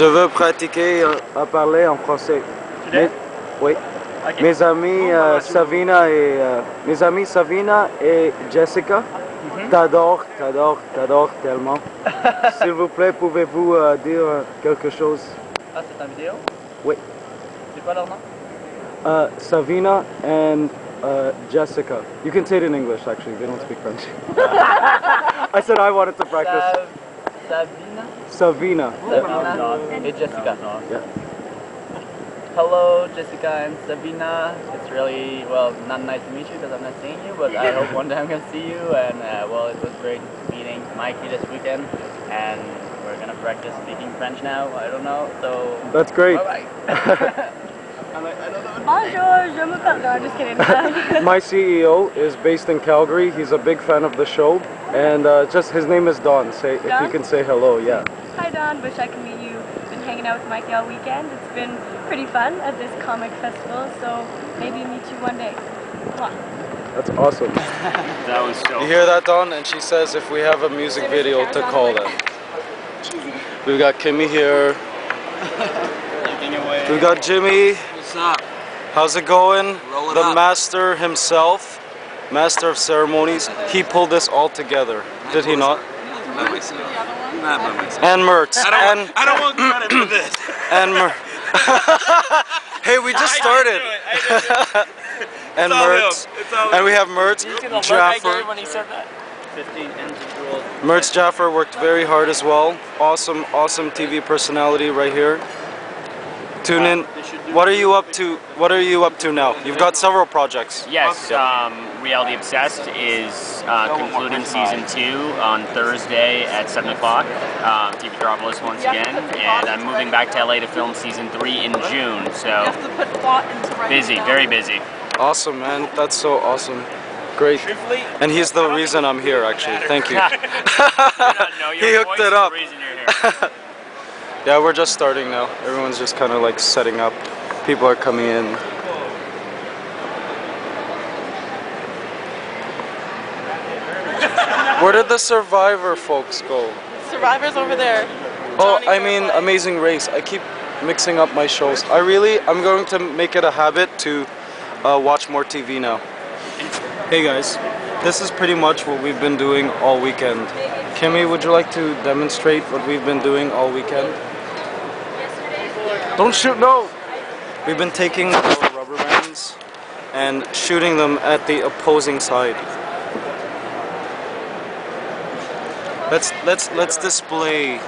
Je veux pratiquer à parler en français. Oui. Okay. Mes amis euh, Savina et euh, mes amis Savina et Jessica t'adorent, t'adorent, t'adorent tellement. S'il vous plaît, pouvez-vous euh, dire euh, quelque chose? Ah, c'est un vidéo? Oui. C'est quoi leur nom? Uh, Savina and uh, Jessica. You can say it in English actually, they don't speak French. I said I wanted to practice. Sa- Savina, Savina. Savina et Jessica. Yeah. Hello, Jessica and Sabina. It's really, well, not nice to meet you because I'm not seeing you, but I hope one day I'm going to see you. And, uh, well, it was great meeting Mikey this weekend. And we're going to practice speaking French now. I don't know. So, That's great. bye-bye. Bonjour, je m'appelle. No, I'm just kidding. My CEO is based in Calgary. He's a big fan of the show, and uh, just his name is Don. Say if you can say hello, yeah. Hi Don, wish I could meet you. Been hanging out with Mikey all weekend. It's been pretty fun at this comic festival, so maybe meet you one day. Mwah. That's awesome. That was so You hear that, Don? And she says if we have a music video to call them. We've got Kimmy here. We've got Jimmy. What's up? How's it going? Roll it the up. master himself, master of ceremonies. He pulled this all together. Did he not? Not by myself. Not by myself. And Mertz. I don't, And I don't want credit for this. and Mer- hey, we just started. and It's all him. Mertz. It's all And we him. have Mertz Jaffer. when he said that? 15 ends of rules. Mertz Jaffer worked very hard as well. Awesome, awesome TV personality right here. Tune in. What are you up to? What are you up to now? You've got several projects. Yes, um, Reality Obsessed is uh, concluding season two on Thursday at 7 o'clock. Um, TV Metropolis once again, and I'm moving back to LA to film season three in June. So busy, very busy. Awesome, man. That's so awesome. Great. And he's the reason I'm here, actually. Thank you. no, He hooked it up. The reason you're here. Yeah, we're just starting now. Everyone's just kind of like setting up. People are coming in. Where did the Survivor folks go? Survivor's over there. Oh, I mean Vermeulen. Amazing Race. I keep mixing up my shows. I really, I'm going to make it a habit to uh, watch more TV now. Hey guys, this is pretty much what we've been doing all weekend. Kimmy, would you like to demonstrate what we've been doing all weekend? Don't shoot, no! We've been taking our rubber bands and shooting them at the opposing side. Let's let's let's display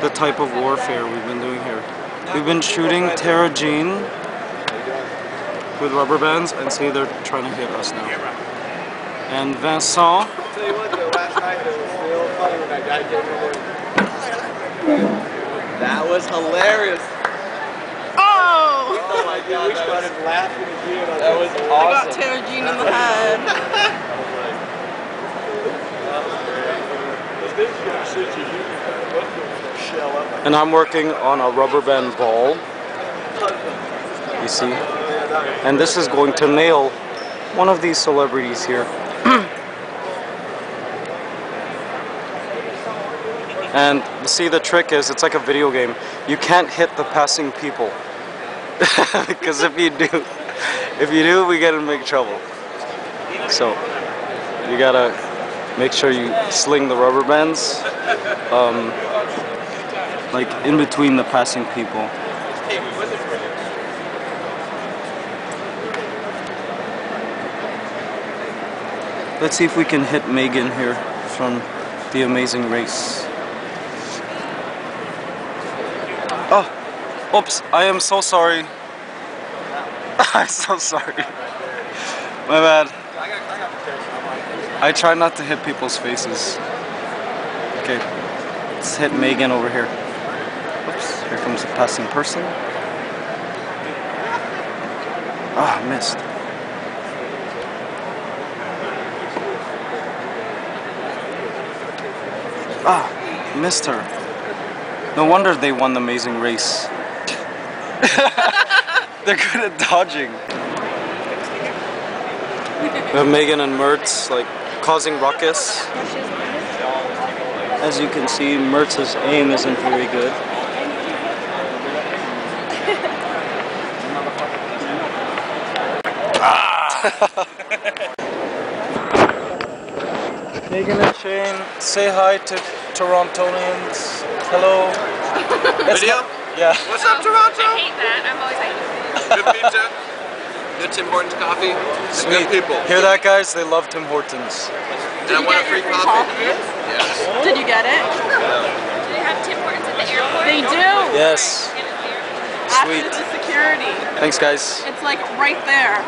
the type of warfare we've been doing here. We've been shooting Tara Jean with rubber bands and see they're trying to hit us now. And Vincent That was hilarious. Oh! Oh my god. We started laughing again. That was awesome. I got awesome. Tara Jean in the head. and I'm working on a rubber band ball. You see? And this is going to nail one of these celebrities here. And see the trick is it's like a video game. You can't hit the passing people. Because if you do if you do we get in big trouble. So you gotta make sure you sling the rubber bands um, like in between the passing people. Let's see if we can hit Meghan here from The Amazing Race. Oops, I am so sorry. I'm so sorry. My bad. I try not to hit people's faces. Okay, let's hit Meghan over here. Oops, here comes a passing person. Ah, missed. Ah, missed her. No wonder they won the amazing race. They're good at dodging. We have Meghan and Mertz like causing ruckus. As you can see, Mertz's aim isn't very good. Ah! Meghan and Cheyne, say hi to Torontonians. Hello. Video? Not- yeah. What's up, Toronto? I hate that. I'm always like, Good pizza. Good Tim Hortons coffee. Sweet. Good people. Hear that, guys? They love Tim Hortons. And I want a free coffee. Yes. Did you get it? do they have Tim Hortons at the airport? They do. Yes. Get it there. Ask Sweet. the security. Thanks, guys. It's like right there.